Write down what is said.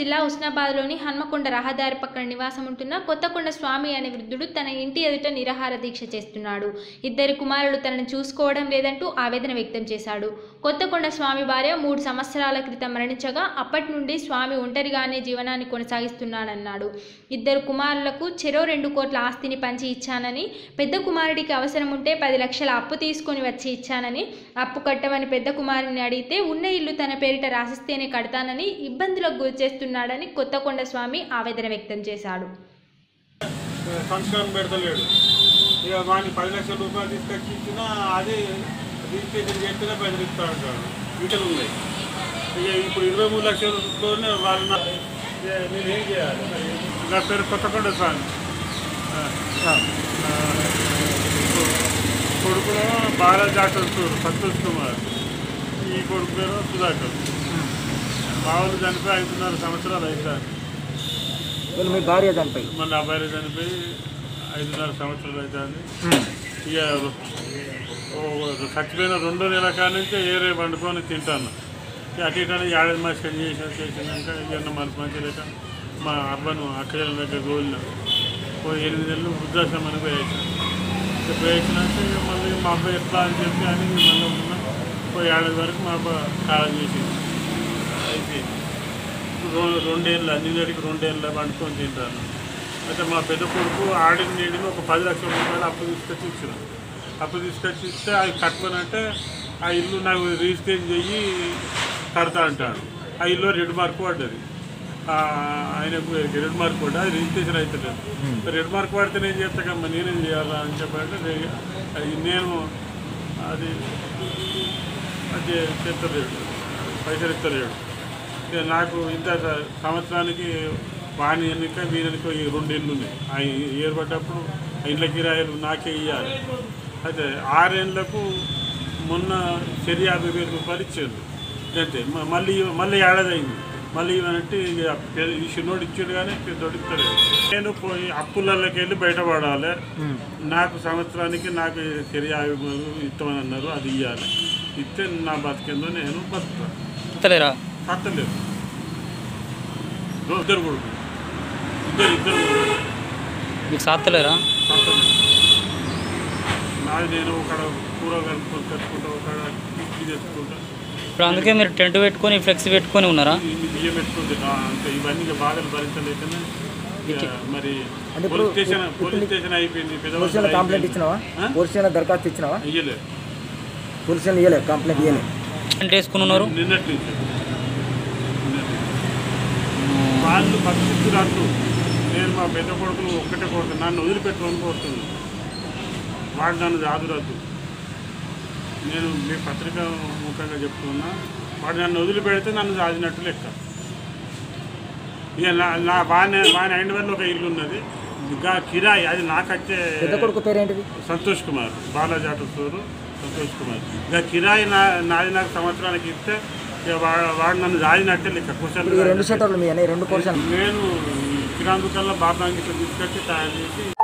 జిల్లా ఉస్నాబాద్లోని హన్మకొండ రహదారి పక్కన నివాసం ఉంటున్న కొత్తకొండ స్వామి అనే వృద్ధుడు తన ఇంటి ఎదుట నిరాహార దీక్ష చేస్తున్నాడు. ఇద్దరు కుమారులు తనను చూసుకోవడం లేదంటూ ఆవేదన వ్యక్తం చేశాడు. కొత్తకొండ స్వామి భార్య మూడు సంవత్సరాల క్రితం మరణించగా అప్పటి నుండి స్వామి ఒంటరిగానే జీవనాన్ని కొనసాగిస్తున్నాడన్నాడు ఇద్దరు కుమారులకు చెరో రెండు కోట్ల ఆస్తిని పంచి ఇచ్చానని పెద్ద కుమారుడికి అవసరం ఉంటే పది లక్షల అప్పు తీసుకొని వచ్చి ఇచ్చానని అప్పు కట్టమని పెద్ద కుమారుని అడిగితే ఉన్న ఇల్లు తన పేరిట రాసిస్తేనే కడతానని ఇబ్బందులకు గురి చేస్తున్నాడని కొత్తకొండ స్వామి ఆవేదన వ్యక్తం చేశాడు. సంస్కారం పెడతలేడు. ఇక వాడిని పది లక్షల రూపాయలు తీసుకొచ్చి ఇచ్చినా అది రిజిస్ట్రేషన్ చేస్తేనే పైసలు ఇస్తా ఉంటాడు వీటలు ఉన్నాయి. ఇక ఇప్పుడు ఇరవై మూడు లక్షల రూపాయలు వాళ్ళు నేను ఏం చేయాలి? నా పేరు కొత్తకొండ స్వామి. కొడుకులో బాలాజీ డాక్టర్ సంతోష్ కుమార్. ఈ కొడుకు పేరు సుధాకర్. మా వాళ్ళు చనిపోయి ఐదున్నర సంవత్సరాలు అవుతారు మీ భార్య చనిపోయి? మన అబ్బాయి చనిపోయి ఐదున్నర సంవత్సరాలు అవుతుంది ఇక ఓ చచ్చిపోయిన రెండో నెల కాడ నుంచి ఏరే వండుకొని తింటాను. అటు ఇటు ఏడాది మాసం పని చేసిన చేసినాక ఇక మనకు మంచి లేక మా అబ్బాను అక్కజల దగ్గర గోలిన ఓ ఎనిమిది నెలలు వృద్ధాశ్రమానికి పోయేసాను. పోయేసినాక ఇక మళ్ళీ మా అబ్బాయి ఎట్లా అని చెప్పి అని మళ్ళీ ఉన్న. ఓ ఏడాది వరకు మా అబ్బాయి కాలం చేసింది. రెండేళ్ళు అన్ని గడికి రెండేళ్ళు వండుకొని తింటాను అయితే మా పెద్ద కొడుకు ఆడిన నీడిని ఒక పది లక్షల రూపాయలు అప్పు తీసుకొచ్చి ఇచ్చిన అప్పు తీసుకొచ్చి ఇస్తే అది కట్టమనంటే ఆ ఇల్లు నాకు రిజిస్ట్రేషన్ చెయ్యి కడతా అంటాడు. ఆ ఇల్లు రెడ్ మార్క్ పడ్డది ఆయనకు రెడ్ మార్క్ పడ్డా అది రిజిస్ట్రేషన్ అవుతలేదు రెడ్ మార్క్ పడితే నేను చెప్తాకమ్మా నేనేం చేయాలా? అని అది నేను అది అది చెప్తలేడు పైసలు ఇస్తలేడు. నాకు ఇంత సంవత్సరానికి వాణి ఎన్నిక వీని ఎన్నిక ఈ రెండు ఇళ్ళు ఉన్నాయి. ఆ ఏర్పడ్డప్పుడు ఆ ఇండ్ల కిరాయిలు నాకే ఇవ్వాలి అయితే ఆరేళ్ళకు మొన్న చెరి యాభై వేల రూపాయలు ఇచ్చారు అంతే. మ- మళ్ళీ మళ్ళీ ఏడాది అయింది మళ్ళీ ఇవనంటే ఈ చిన్నోడు ఇచ్చాడు కానీ పెద్దోడు ఇస్తలేదు నేను పోయి అప్పులకి వెళ్ళి బయటపడాలి. నాకు సంవత్సరానికి నాకు చెరి యాభై ఇస్తామని అన్నారు. అది ఇవ్వాలి ఇస్తే నా బతికేందో నేను బతుకుతాను కట్టలేదు ఇద్దరు కొడుకు. ఇద్దరు ఇద్దరు మీకు సాత్తలేరా? నాది నేను ఒక కూర కలుపుకొని తెచ్చుకుంటా ఒక కిక్కి తెచ్చుకుంటా. ఇప్పుడు అందుకే మీరు టెంట్ పెట్టుకొని ఫ్లెక్స్ పెట్టుకొని ఉన్నారా? బియ్యం పెట్టుకుంటే అంత ఇవన్నీ ఇక బాధలు భరించలేకనే మరి పోలీస్ స్టేషన్ పోలీస్ స్టేషన్ అయిపోయింది పోలీసులో కంప్లైంట్ ఇచ్చినావా? పోలీసులో దరఖాస్తు ఇచ్చినావా? ఇయ్యలేదు పోలీసులు కంప్లైంట్ ఇవ్వలేదు టెంట్ వేసుకుని ఉన్నారు? నిన్నటి వాళ్ళు అంటూ నేను మా పెద్ద కొడుకులు ఒక్కటే కొడుతున్నాను నన్ను వదిలిపెట్టుకొని కోరుతుంది వాడు నన్ను జాదురద్దు నేను మీ పత్రిక ముఖంగా చెప్తున్నా వాడు నన్ను వదిలిపెడితే నన్ను జాదినట్టు లెక్క. ఇక నా వాని వాని అయిన వల్ల ఒక ఇల్లు ఉన్నది. ఇంకా కిరాయి అది నాకైతే కొడుకు సంతోష్ కుమార్ బాలాజీ ఆటో స్టోరు సంతోష్ కుమార్. ఇక కిరాయి నా నాది నాకు సంవత్సరానికి ఇస్తే వాడు నన్ను లెక్క ఇప్పుడు ఈ రెండు క్వశ్చన్ షటర్లు మీ రెండు పోర్షన్ నేను కిరాణా దుకాణంలో బాబా అంగిట్లో తీసుకొచ్చి తయారు చేసి